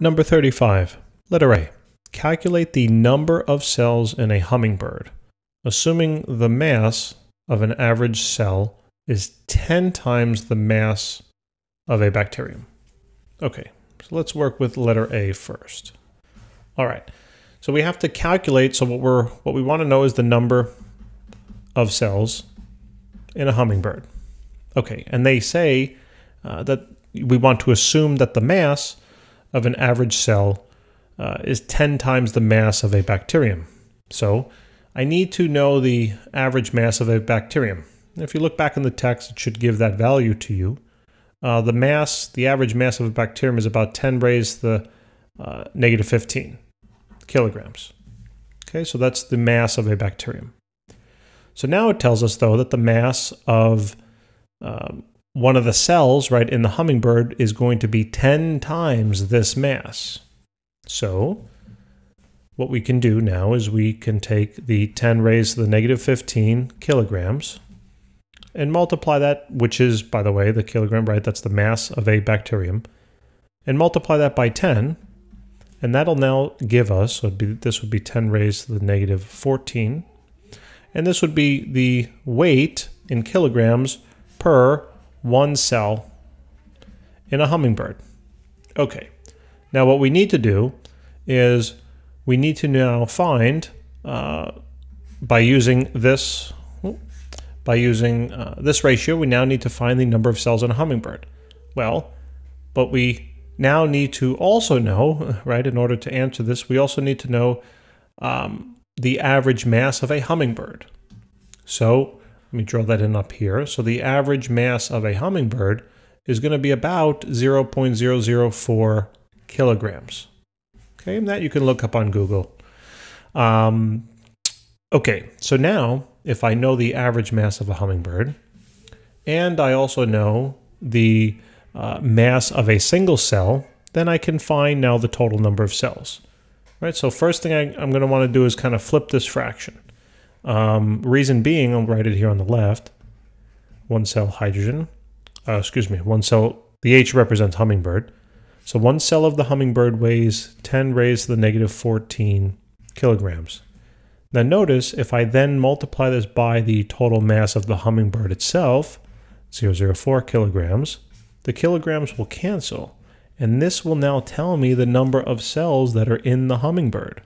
Number 35. Letter A. Calculate the number of cells in a hummingbird, assuming the mass of an average cell is 10 times the mass of a bacterium. Okay, so let's work with letter A first. All right, so we have to calculate, so what, we're, what we want to know is the number of cells in a hummingbird. Okay, and they say uh, that we want to assume that the mass of an average cell uh, is 10 times the mass of a bacterium. So I need to know the average mass of a bacterium. If you look back in the text, it should give that value to you. Uh, the mass, the average mass of a bacterium is about 10 raised to the uh, negative 15 kilograms. Okay, so that's the mass of a bacterium. So now it tells us, though, that the mass of um, one of the cells, right, in the hummingbird is going to be 10 times this mass. So what we can do now is we can take the 10 raised to the negative 15 kilograms and multiply that, which is, by the way, the kilogram, right? That's the mass of a bacterium. And multiply that by 10. And that'll now give us, so be, this would be 10 raised to the negative 14. And this would be the weight in kilograms per one cell in a hummingbird. Okay, now what we need to do is we need to now find, uh, by using this, by using uh, this ratio, we now need to find the number of cells in a hummingbird. Well, but we now need to also know, right, in order to answer this, we also need to know um, the average mass of a hummingbird. So let me draw that in up here. So the average mass of a hummingbird is going to be about 0.004 kilograms. Okay, and that you can look up on Google. Um, okay, so now if I know the average mass of a hummingbird, and I also know the uh, mass of a single cell, then I can find now the total number of cells. Right, so first thing I, I'm going to want to do is kind of flip this fraction. Um, reason being, I'll write it here on the left. One cell hydrogen. Uh, excuse me, one cell, the H represents hummingbird. So one cell of the hummingbird weighs 10 raised to the negative 14 kilograms. Now notice if I then multiply this by the total mass of the hummingbird itself, 004 kilograms, the kilograms will cancel. And this will now tell me the number of cells that are in the hummingbird.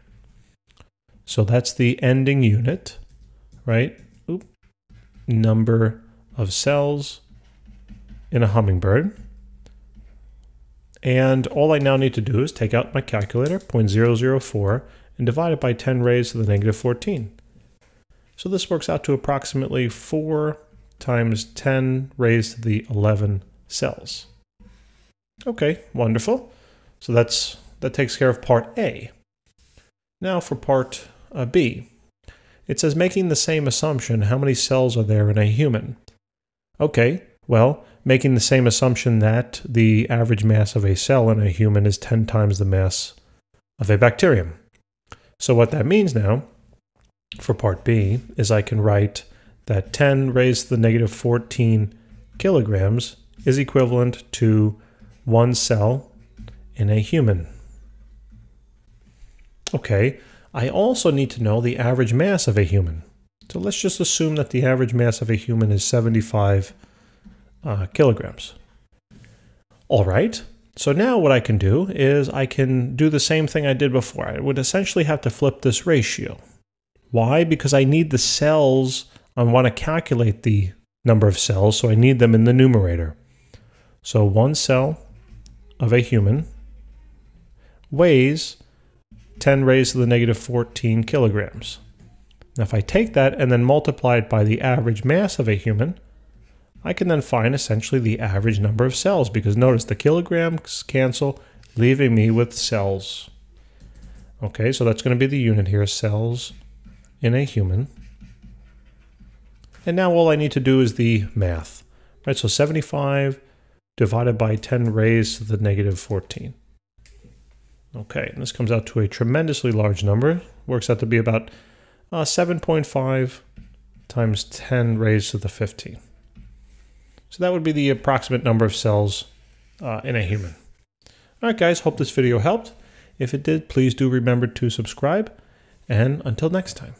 So that's the ending unit right? Oop. Number of cells in a hummingbird. And all I now need to do is take out my calculator, 0.004, and divide it by 10 raised to the negative 14. So this works out to approximately 4 times 10 raised to the 11 cells. Okay, wonderful. So that's that takes care of part A. Now for part uh, B. It says making the same assumption, how many cells are there in a human? Okay, well, making the same assumption that the average mass of a cell in a human is 10 times the mass of a bacterium. So what that means now, for part B, is I can write that 10 raised to the negative 14 kilograms is equivalent to one cell in a human. Okay, I also need to know the average mass of a human. So let's just assume that the average mass of a human is 75 uh, kilograms. All right, so now what I can do is I can do the same thing I did before. I would essentially have to flip this ratio. Why? Because I need the cells, I want to calculate the number of cells, so I need them in the numerator. So one cell of a human weighs 10 raised to the negative 14 kilograms. Now, if I take that and then multiply it by the average mass of a human, I can then find essentially the average number of cells because notice the kilograms cancel, leaving me with cells. Okay, so that's going to be the unit here, cells in a human. And now all I need to do is the math. Right, so 75 divided by 10 raised to the negative 14. Okay, and this comes out to a tremendously large number. Works out to be about uh, 7.5 times 10 raised to the 15. So that would be the approximate number of cells uh, in a human. All right, guys, hope this video helped. If it did, please do remember to subscribe. And until next time.